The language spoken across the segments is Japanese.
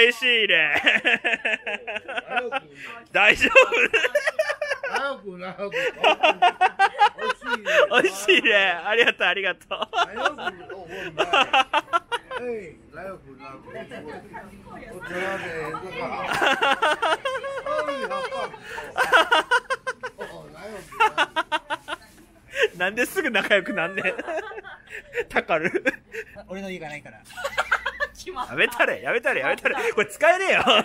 返しいね。大丈夫？おいしいね。ありがとうありがとう。なんですぐ仲良くなんねん。たかる。俺の家がないから。やめたれ、やめたれ、やめたれ。これ使えねえよ。ハ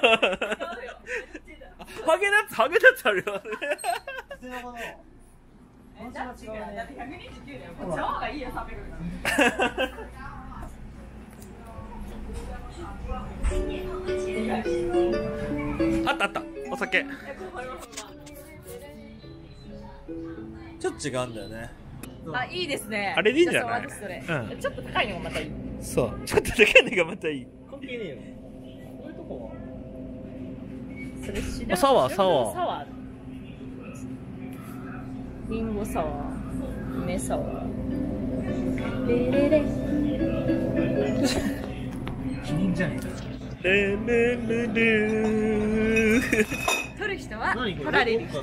ゲナッツ、ハゲナッツあるよ。普通のものを。あったあった。お酒。ちょっと違うんだよね。あ、いいですね。あれでいいんじゃない？うんちょっと高いのがまたいい。そう。ちょっとでかいのがまたいい。関係ねえよ。こういうとこはそれ知あサワーサワーサワー。リンゴサワー。梅サワー。レレレ。キリンじゃねえか。レレレレ 取る人は取られる人。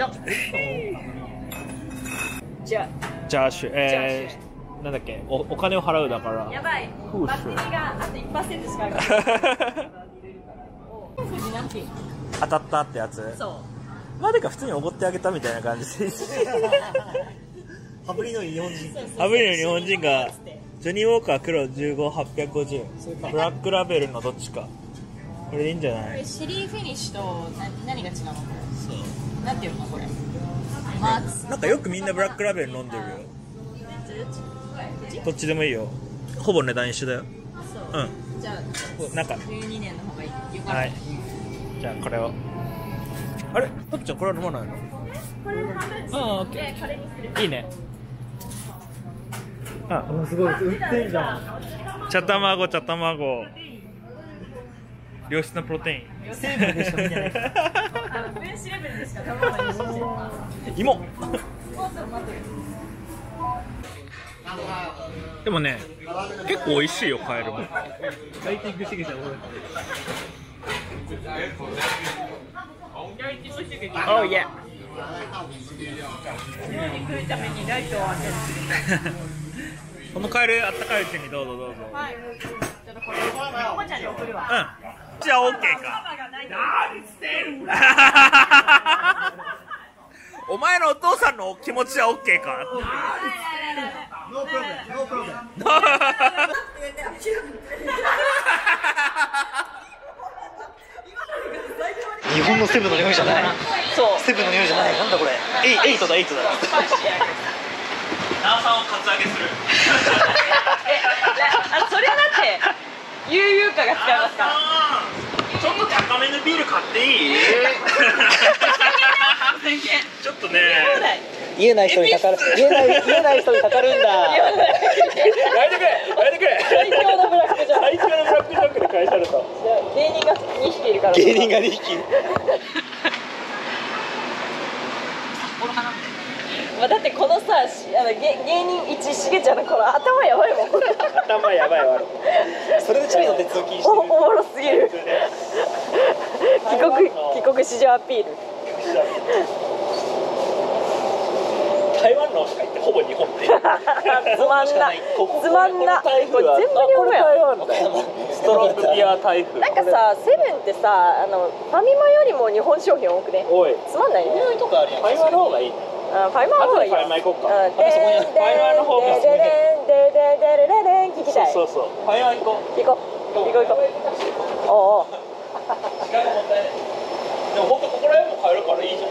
じゃチャーシュー、えー、なんだっけ？お、お金を払うだからあ、。やばい。バッテリーがあと1%しかあるから。富士何品当たったってやつそう。までか普通におごってあげたみたいな感じで。羽振りのいい日本人。ハブリの日本人が、ジョニーウォーカー黒15850。ブラックラベルのどっちか。これでいいんじゃない？シェリーフィニッシュと何何が違うの？これ。なんていうのこれ？なんかよくみんなブラックラベル飲んでるよ。どっちでもいいよ。ほぼ値段一緒だよ。そう。うん。じゃあ、なんか、12年の方がいい。よかった。はい。じゃあこれを。あれ？たっちゃんこれは飲まないの？これ半分ああ、オッケで、これにする。ー。いいね。あ、すごい、売ってんじゃん。茶卵、茶卵。良質なプロテイン。成分でしか見てない分子レベルでしか食べないよ。芋。でもね、結構美味しいよ、カエルも。ライティングしてきた俺。Oh yeah. このカエルあったかいうちにどうぞどうぞ。はい。ちょっとこれ、おもちゃに送るわ。うん。じゃあ OK か。ママがないと。お前のお父さんの気持ちは OK か。No problem, no problem. 日本のセブンの匂いじゃない。そう。セブンの匂いじゃない。なんだこれ。エイエイトだエイトだ。ナオさんをカツアゲする。あ、それはだって、悠々化が使えますから。ちょっと高めのビール買っていいちょっとね。言えない人にかかる。言えない言えない人にかかるんだ。やめてくれやめてくれ最強のブラックジョーク。最強のブラックジョークで返された。芸人が2匹いるから。芸人が2匹。まあ、だってこのさ、しあの芸芸人一しげちゃんのこの頭やばいもん。頭やばいわ。それでチャリの鉄を気にしてお。もろすぎる。帰国帰国子女アピール。台湾のってほぼ日本で。つまんなつまんな。これ全部日本やストロングビア台風なんかさセブンってさあのファミマよりも日本商品多くね。つまんないね。とかあるやん。ファミマの方がいい。ファイマーの方がいい。ファイマー行こうか、う、ファイマーの方がすごい聞きたいそうそうファイマー行こう行こう行こう行こうおお時間がもったいないでも本当ここら辺も買えるからいいじゃん。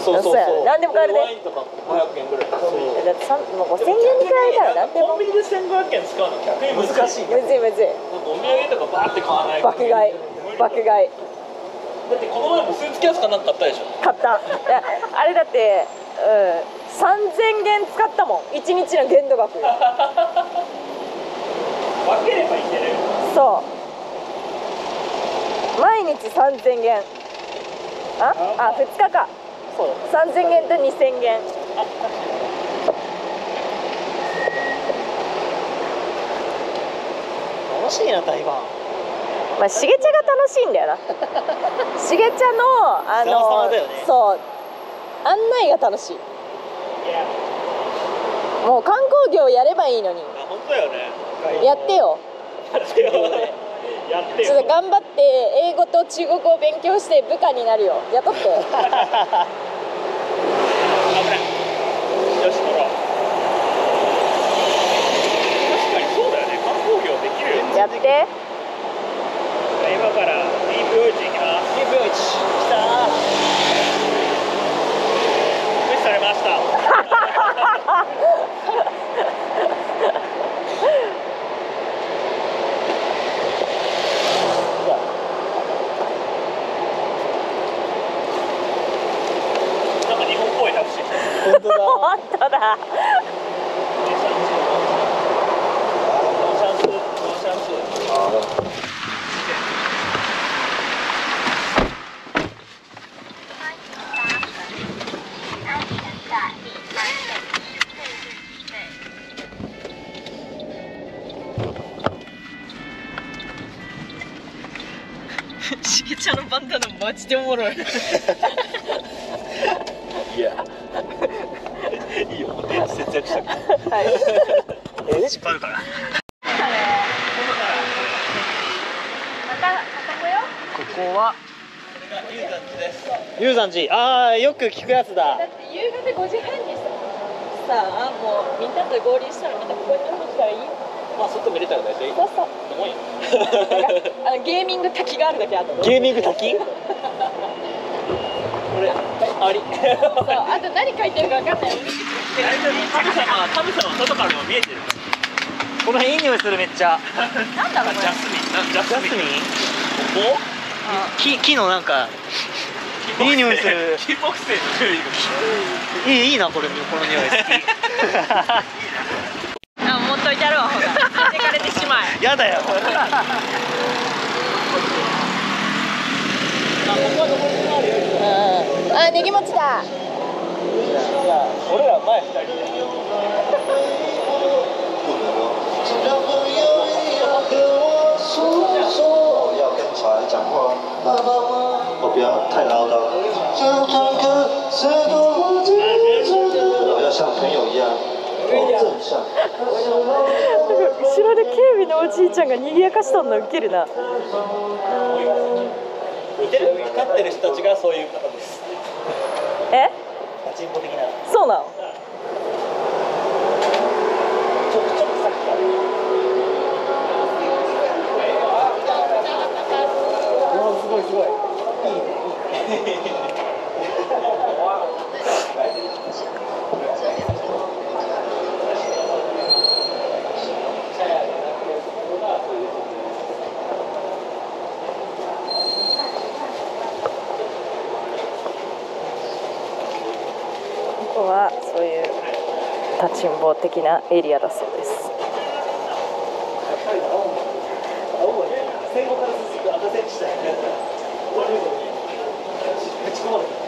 そうそうそう何でも買えるねワインとか500円ぐらい。だってさもう5000円に比べたら何でもコンビニで1500円使うの逆に難しい。むずいむずい。なんかお土産とかバーって買わないと爆買い。爆買い。だってこの前もスーツケースかなんか買ったでしょ。買った。いやあれだって、うん。3000元使ったもん。1日の限度額。分ければいいんだよね。そう。毎日3000元。あ、あ、2日か。そう。3000元と2000元。楽しいな台湾。まあしげちゃが楽しいんだよな しげちゃのあのねそう案内が楽しいもう観光業やればいいのにあ本当だよねやってよやってよ ちょっと頑張って英語と中国語を勉強して部下になるよ。雇って 危ないよし乗ろう確かにそうだよね観光業できるよやって今からディープ夜市行きますディープ夜市来た無視されましたなんか日本っぽいタクシー本当だ本当だノーシャンスノーシャンスしげちゃんのバンダナマジでおもろい。いやい。い。よもう節約したからはい。えー、失敗あるからまたまた来よここは龍山寺ああよく聞くやつだだって夕方5時半にささあもうみんなと合流したらまたここに飲みに来たらい。い。まあ外見れたら大体い。い。そうそうと思うよなんかあのゲーミング滝があるだけあとゲーミング滝？これあり。そうあと何書いてるか分かんない。神様神様外からも見えてる。この辺いい匂いするめっちゃ。なんだろうジャスミン。なジャジャスミン？ここ木木のなんかいい匂いする。金木犀の種類がいいいいなこれこの匂い。好あ 持っといてやるわほら持ってかれてしまえきやだようんあネギ餅だ。俺ら前二人太唠叨。我要像朋友一样。後ろで警備のおじいちゃんが賑やかしとんのウケるな。似てる。光ってる人たちがそういう方です。え？パチンコ的な。そうなの？ちょくちょくさっきからすごいすごい。こ こはそういう立ちんぼ的なエリアだそうです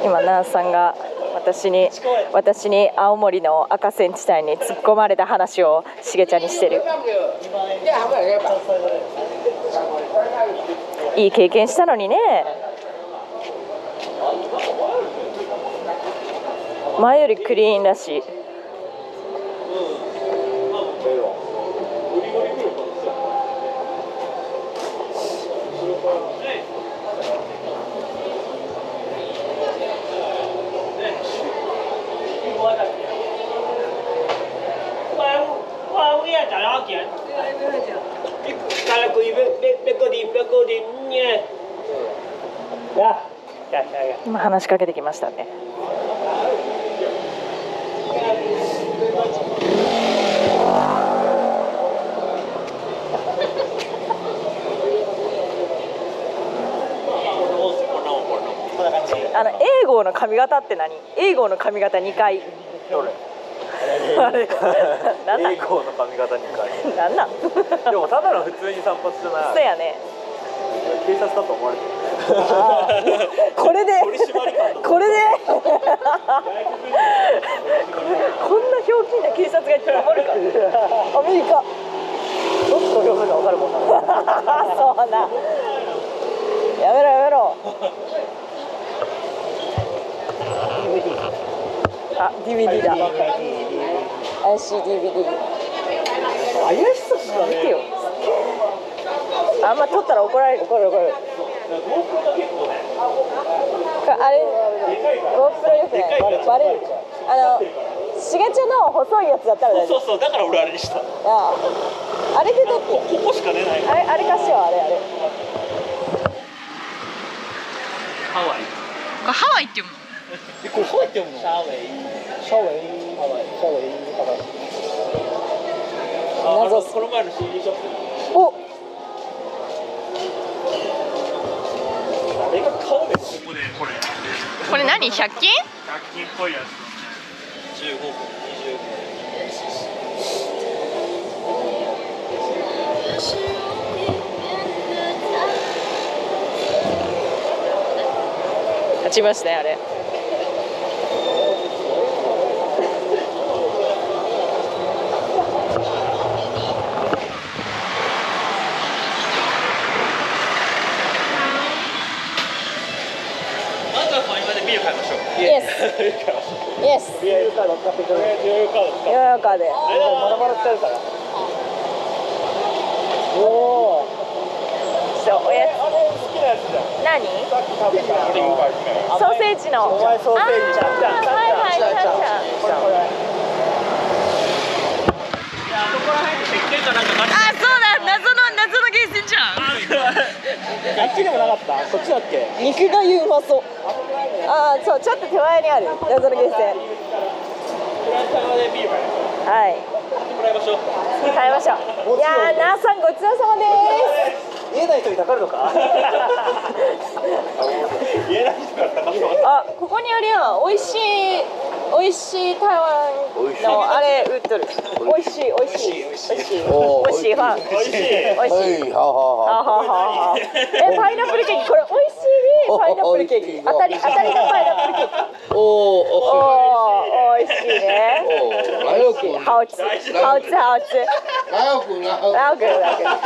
今ナンさんが私に私に青森の赤線地帯に突っ込まれた話をしげちゃんにしてるいい経験したのにね前よりクリーンらしい話しかけてきましたね。あの英語の髪型って何？英語の髪型2回。どれ？英語の髪型2回。なんなんでもただの普通に散髪じゃない。そうやね警察だと思われてる。これで。これで。こんなひょうきんな警察が守るかアメリカ。どっち投票するか分かるもんな そうな。やめろやめろ。あ DVD だ。怪しい DVD 怪しあんま撮ったら怒られる怒る怒るあれ GoPro よくないバレるあのしげちの細いやつだったら大丈夫そうそうだから俺あれにしたあああれで撮ってここしか出ないあれあれ貸しよあれあれハワイこれハワイって読むのえこれハワイって読むのシャウェイシャウェイハワイシャウェイハワイああこの前の CD ショップ。これ何？100均？100均っぽいやつ。15分20分立ちましたねあれまずはファミマでビール買いましょう。イエスイエスビールカード使ってくれビールカード使って世の中であれだまだまだ使うから。おおそうおやつあれ好きなやつじゃん。何？さっき食べた。リンパイソーセージの。お前ソーセージちゃんちゃんちゃんはいはいちゃんちゃんちゃんこれこれい。やそこら辺で石鹸かなんかあそうだ謎の謎のゲーセンじゃん。あっちにもなかった？こっちだっけ？肉がゆうまそうあーそうちょっと手前にある。謎のゲーセン。フランスでビールはい。もらいましょう。買いましょう。いやーなーさんごちそうさまです。言えない人 にたかるのか。あここにあるやん美味しい美味しい台湾のあれ売っとる。美味しい。美味しい美味しい。美味しい。美味しい。美味しい。はい、ははは。ははははえパイナップルケーキ。これ美味しいパイナップルケーキ当たり当たりのパイナップルケーキおお、おお美味しいねお、ラヨ君。ハウツハウツハウツラヨ君、ラヨラオくんラオくん美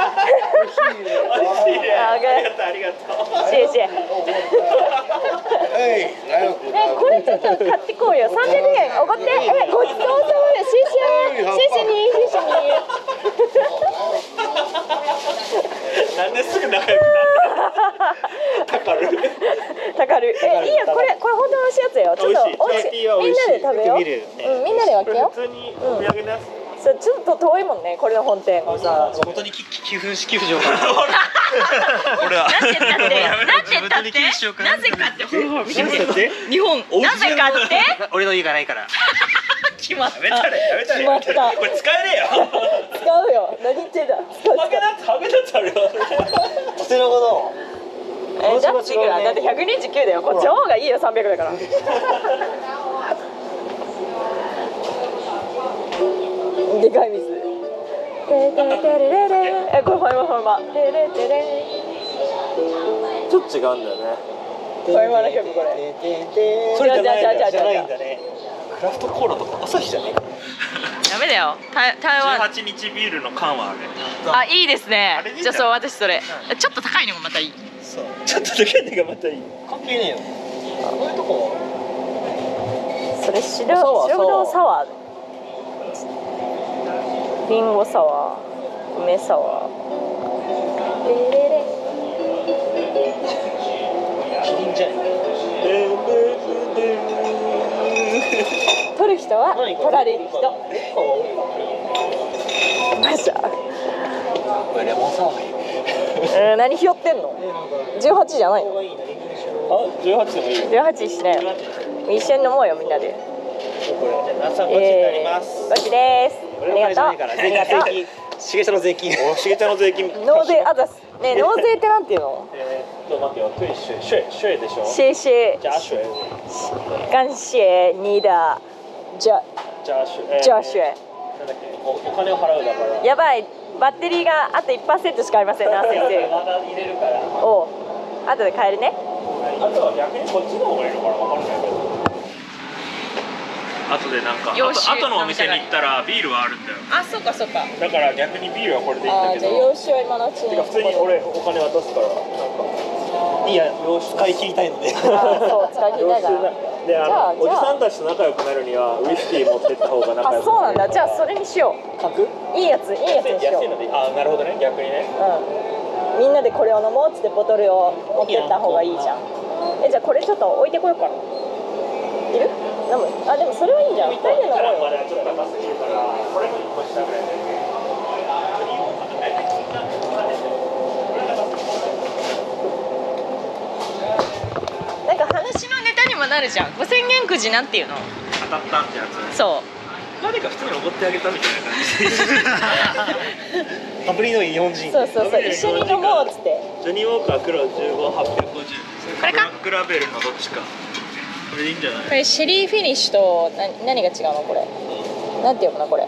味しいねあありがとうありがとうシェシェ、えこれちょっと買ってこうよ300円おごってえごちそうさまでシェシェシェシェにシェシェに なんですぐ仲良くなってたかるたかるえいいよ。これこれ本当に美味しいやつよ。ちょっと美味しい。みんなで食べよう。うんみんなで分けよ普通にお土産のやつ。うそうちょっと遠いもんねこれの本店。さ地元に寄寄付し寄付しようかな俺はなんでだってなんで地元に寄付しようかななぜかってほら見てだって日本なぜかって俺の家がないから決まった。やめたれやめたれ。決まった。これ使えねえよ。使うよ。何言ってんだ。使う負けなって負けなってあるよ。捨てのことえジャッジがだって129だよ。こっちの方がいいよ300だから。でかい水。てててれれれ。えこれファイマファイマてれてれ。ちょっと違うんだよね。ファイマの曲これ。それじゃないじゃあじゃあじゃないじゃあんだねクラフトコーラとか朝日じゃねダメだよ。台台湾。18日ビールの缶はあれ。あいいですね。じゃあそう私それ。ちょっと高いのがまたいい。そう。ちょっとだけねがまたいい。関係ねえよ。こういうとこそれ白白ぶどうサワー。リンゴサワー。梅サワーる人は何取られる人。マジだこれレモンサワーえー、何ひよってんの？18じゃないの？あ18でもいい。よ18しないよ一緒に飲もうよみんなで。これさんこっちになります。こっちです。ありがとう。ありがとう。しげさの税金おしげちゃんの税金。納税あざす。ねえ？納税ってなんていうの？えーっと待ってよトゥイシュシュエシュエでしょ？谢谢ジャーシュエ。感謝你的じゃジャーシュエジャーシュエなんだっけおお金を払うだから。やばい。バッテリーがあと1%しかありませんな 先生。また入れるから。おう。後で買えるね。あとは逆にこっちの方がいいのかなわかんないけど。後でなんか後のお店に行ったらビールはあるんだよ。あそうかそうか。だから逆にビールはこれでいいんだあけど。じゃあ洋酒は今のうちに。てか普通に俺お金渡すからなんか。いや使い切りたいので。あそう使い切りたいからであじゃあのおじさんたちと仲良くなるにはウイスキー持ってった方が仲あ良くそうなんだ。じゃあそれにしよう。いいやついいやつにしよ安いうのであなるほどね。逆にね。うん。みんなでこれを飲もうっつってボトルを持ってった方がいいじゃん。えじゃあこれちょっと置いてこようかな。いる？飲む？あでもそれはいいじゃん。二人で飲もうこれも1個下ぐらいでにもなるじゃん。五千元くじなんていうの？当たったってやつそう。誰か普通におごってあげたみたいな感じ。パブリの日本人。そうそうそう。一緒に飲もうっつって。ジョニーウォーカー黒15850これかブラックラベルのどっちか。これでいいんじゃない？これシェリーフィニッシュと何何が違うのこれ？なんていうのかなこれ？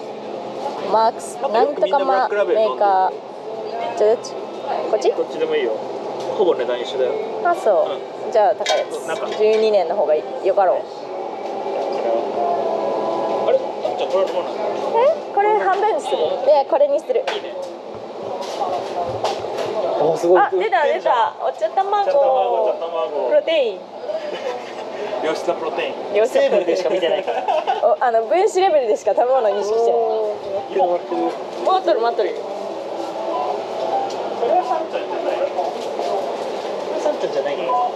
マークスなんかなんとかマメーカー。じゃあどっち？こっち？どっちでもいいよ。ほぼ値段一緒だよ。あそう、じゃあ高いやつ。なんか12年の方がよかろう。あれ？あじゃあこれはどうなのえ？これ半分にする。でこれにする。おすごい。あ出た出た。お茶卵。茶卵茶卵。プロテイン。良質なプロテイン。両成分でしか見てないから。おあの分子レベルでしか食べ物を認識してない。待っとる待っとる。サンタじゃないの？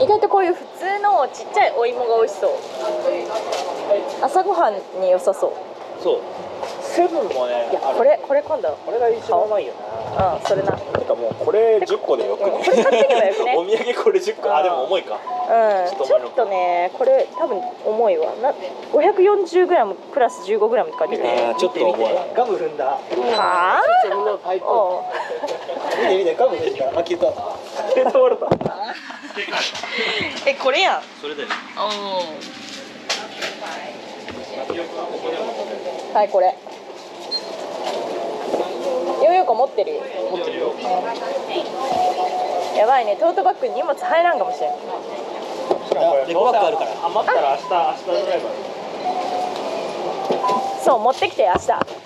意外とこういう普通のちっちゃいお芋が美味しそう。朝ごはんに良さそう。そう。セブンもねいやこれこれ今度。これが一番うまいよなうんそれな。てかもうこれ10個でよくねこれ買ってけばよくね。お土産これ10個。あでも重いか。うん。ちょっとねこれ多分重いわ。な 540g プラス 15g って書いてる。ちょっと重い。ガム踏んだ。はあ？パイプ。見て見てガム踏んだ。あ消えた。手倒れた えこれやん。それでおはいこれ。ヨーヨーコ持ってる。よ持ってるよ。やばいね。トートバッグに荷物入らんかもしれん。レゴバッグあるから。余ったら明日明日ぐらいまでそう持ってきて明日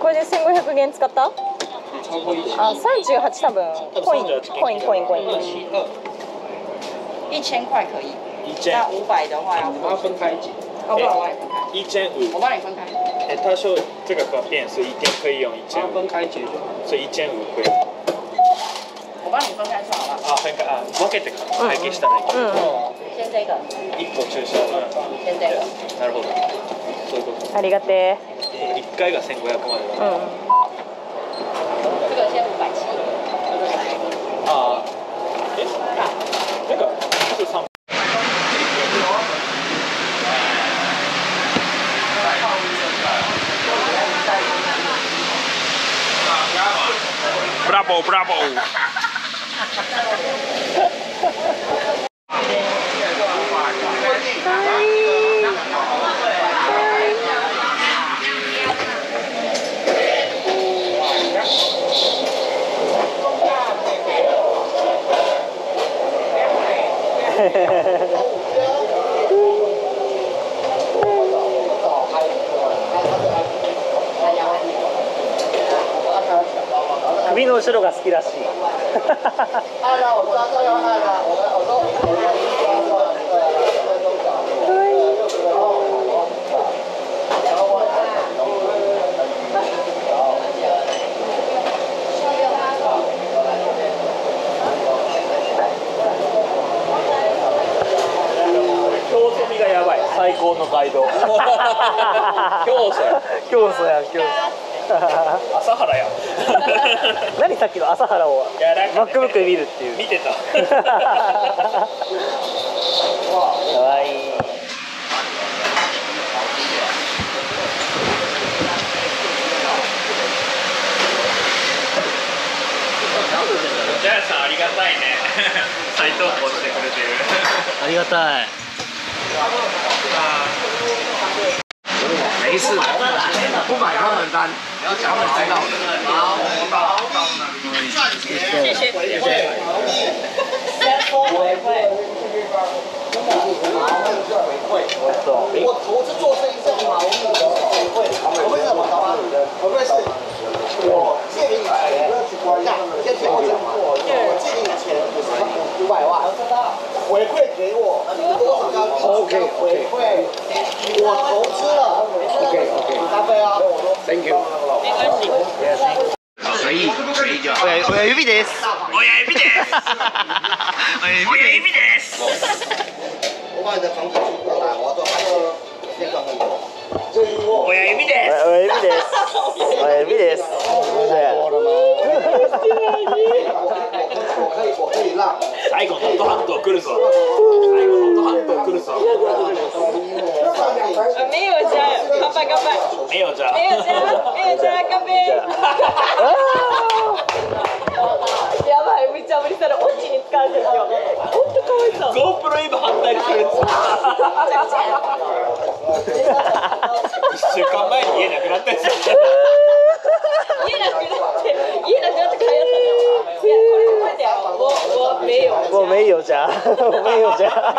これで1500元使った？あ38多分。コイン。コインコインコイン。一千块可以，一千。那五百的话要我要分开解哦，不然我帮你分开，一千五。我帮你分开。哎他说这个可变所以一天可以用一千五。分开解就好所以一千五可以。我帮你分开算好了，あ分かあ分けて会計したらいいうん先这个，一個注射うん先这个。なるほどそういうことありがて一回が1500までえうだん这个先五百七，ああえなんかすぐ3ブラボーブラボー首の後ろが好きらしい競争味がやばい最高のガイド教祖や教祖や教祖朝原や 何さっきの朝原を MacBook で見るっていう。見てた。かわい。いジャイさんありがたいね。再投稿してくれてる。ありがたい没事，不买他们单，他们知道的。谢谢谢谢。我投资做生意这么好，我会我会怎么搞啊？我会是，我借给你钱，那先听我讲嘛。我借给你钱五十五百万，回馈给我多少个 OK 回馈？我投资了。OK OK，咖啡啊。Thank you。可以，可以就好。親指です親指です親指です，親指です親指です親指です，最後ノットハント来るぞ最後ノットハント来るぞ没有じゃん乾杯乾杯目よじゃあ没有じゃん。没有じゃん乾杯やばい無茶ぶりしたらオチに使うんですよ本当かわいそう GoPro 今反対にする一週間前に家なくなったやつ家なくなって家なくなって帰ったのいやこれこれだよもうもう名誉もう名誉じゃん。もう名誉じゃん。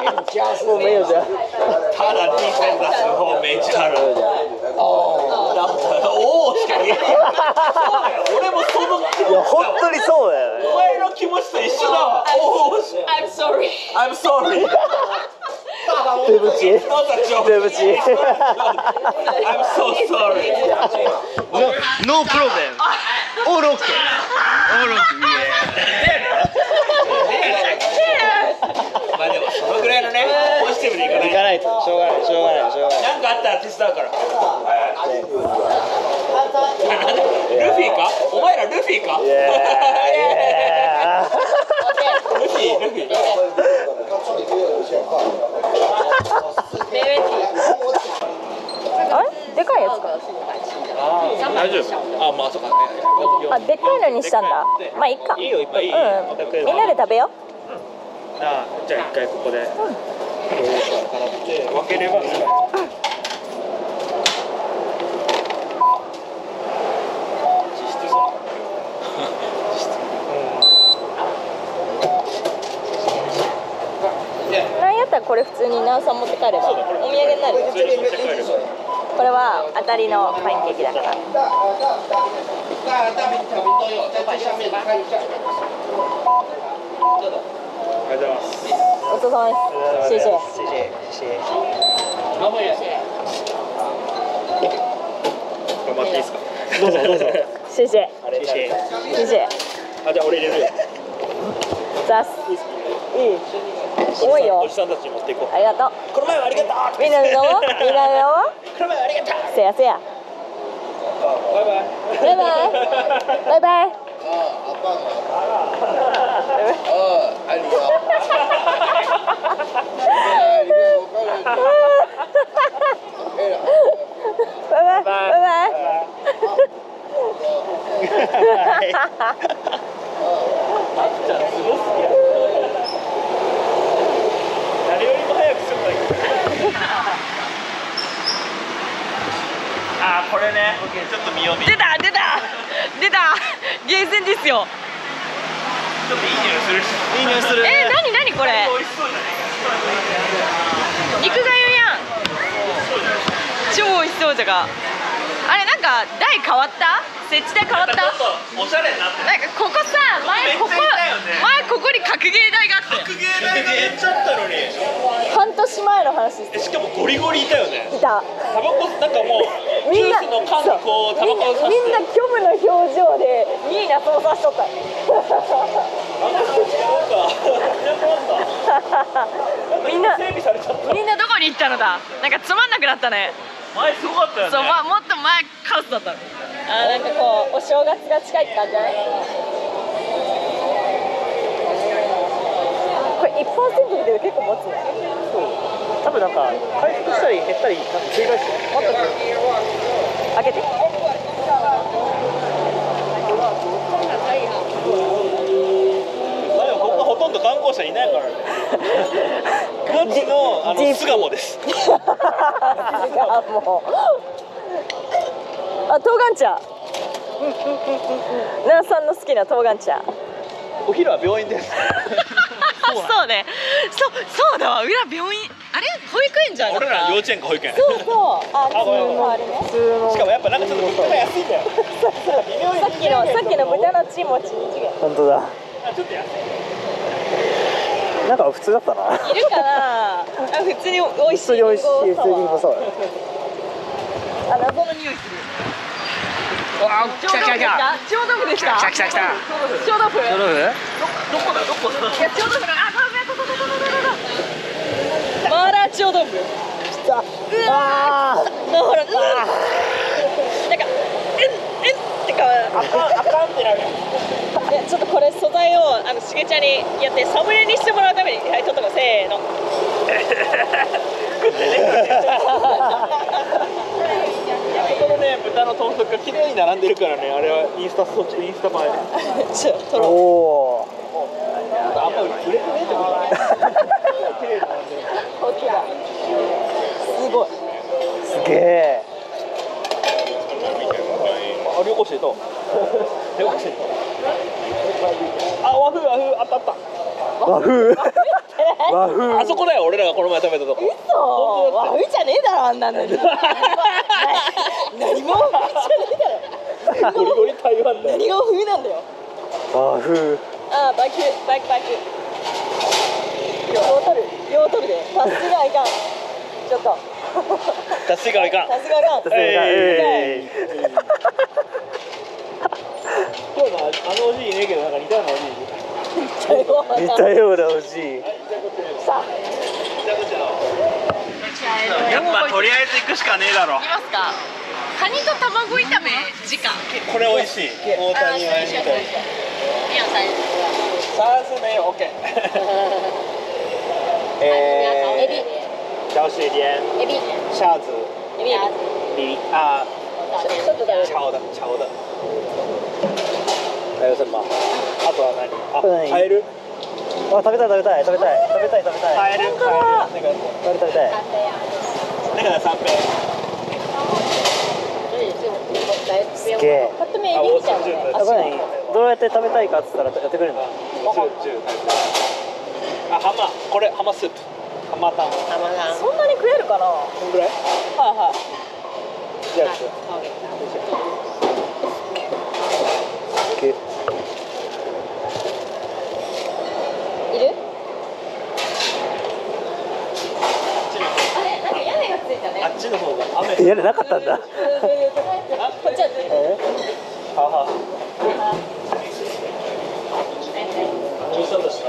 もう名誉じゃんただディフェンダーする方メジャールおおしか言えない。そうだよ俺もそのいや本当にそうだよね。お前の気持ちと一緒だわ。おおし I'm sorry. I'm sorry. 手ぶち手ぶち I'm so sorry. No problem. All okay All okay まあでもそのぐらいのねポジティブにいかないとしょうがないしょうがないしょうがない。なんかあったら手伝うから。ルフィか？お前らルフィか？ルフィ。ルフィ。あれでかいやつか大丈夫あまあそうかねあでっかいのにしたんだまあいいかいいよいっぱいいいうんみんなで食べよあじゃあ一回ここで分ければ実質そう実質うなんこれ普通にナウさん持って帰れば。お土産になる普通に持って帰るこれは当たりのパンケーキだから。大大瓶小瓶都有，在最下面看一下。ありがとうございます。ごちそうさまです。シェイシェイ谢谢谢谢頑張っていいです。かどうぞどうぞシェイシェあれ谢谢シェシェあじゃあ俺入れるよザスいい重いよおじさんたちに持っていこうありがとうこの前はありがとうみんなで飲もうみんなで飲もうこの前はありがとうせやせやバイバイバイバイバイバイこれねちょっと見よう見よ出た出た。ゲーセンですよ。うちょっといい匂いするし。いい匂いするえー、なになにこれ美味しそうじゃない肉がゆやん超美味しそうじゃが。あれなんか台変わった？設置台変わった。おしゃれになってなんかここさ前ここね。前ここに格ゲー台があったよ格ゲー代がめっちゃあったのに。半年前の話でえしかもゴリゴリいたよね。すいた。タバコなんかもうみんなジュースの缶にこうタバコをさみんな虚無の表情でニーナ操作しとった。みんな整備されちゃった。みんなどこに行ったののだ。なんかつまんなくなったね。前すごかったよね。そう、まあ、もっと前カオスだった。のあーなんかこうお正月が近いって感じ。じゃないこれ1%だけど結構持つね。多分なんか回復したり減ったりなんか繰り返して。る開けて。ほとんど観光者いないから。ねガチのあの巣鴨です。違うもうあ冬瓜茶。奈良さんの好きな冬瓜茶。お昼は病院です。そうね。そうそうだわ。裏病院。あれ？保育園じゃん俺ら幼稚園か保育園。そうそう。ああごめんごめん。あれね。しかもやっぱなんかちょっと物価が安いんだよ。さっきのさっきの豚の血餅本当だ。あちょっと安いなんか普通だったな。いるかな。あ普通に美味しい。普通に美味しい。普通にうまそうあ謎の匂いする。あ小豆腐でした。小豆腐でした来た来た来た。小豆腐どうどこだどこだ？いや小豆腐だ。あごめんごめんごめんごめんごめん。ごめんマーラー小豆腐来た。うわあー。だからうわー。なんかえんえんってかあかんあかんってなる。いやちょっとこれ素材をあのしげちゃんにやってサムネにしてもらうためにはいちょっとせーの ここのね豚の豚足が綺麗に並んでるからねあれはインスタそっちインスタ映え。ちょ撮おろうおあんま売れてねえってこと綺麗に並んでる本当だすごい。すげえあ旅行してと旅行してとあ和風和風。あったあった。和風。和風。あそこだよ俺らがこの前食べたとこ。嘘。和風じゃねえだろあんなの。に 何も。じゃねえだろゴリゴリ台湾だよ何が和風なんだよ。和風あーバイクバイクバイク両方取る。両方取るで。タスがいかん。ちょっと。達成からいかん。タスがいかん。さすがえい今日のあのおじいいねえけどなんか似たようなおじい。似たようなおじい。さあ。やっぱとりあえず行くしかねえだろ。いますかカニと卵炒め？時間。これ美味しい。大谷ワインみたい。サーズメオッケーえエビー小水莲エビ虾子エビ。エ梨啊ビ。ちょっとだ。よ炒的炒的还有什么あとは何？あカエル？あ食べたい食べたい食べたい。食べたい食べたいカエル。本当だカエル食べたい。食べたい。那个三杯すげえ。パッと見エビみたいなねあこれ何どうやって食べたいかっつったらやってくれるのあハマこれハマスープ。ハマタン。そんなに食えるかな？はこんぐらい？いはじゃあすげえい。あっちの方が。雨屋根なかったんだこっちはついてるえははもう一度しか